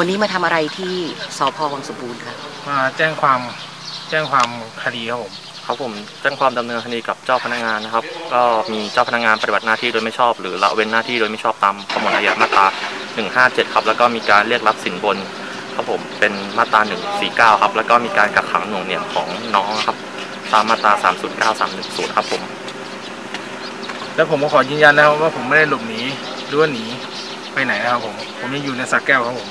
วันนี้มาทำอะไรที่สพวังสมบูรณ์คะมาแจ้งความแจ้งความคดีครับผมครับผมแจ้งความดำเนินคดีกับเจ้าพนักงานนะครับ ก็มีเจ้าพนักงานปฏิบัติหน้าที่โดยไม่ชอบ หรือละเว้นหน้าที่โดยไม่ชอบตามประมวลอาญามาตรา 157 ครับ แล้วก็มีการเรียกรับสินบนครับผมเป็นมาตรา 149 ครับ แล้วก็มีการกักขังหน่วงเหนี่ยวของน้องครับตามมาตรา 309 310 ครับผม แล้วผมก็ขอยืนยันนะครับว่าผมไม่ได้หลบหนีหรือว่าหนีไปไหนนะครับผม ผมยังอยู่ในสักแก้วครับผม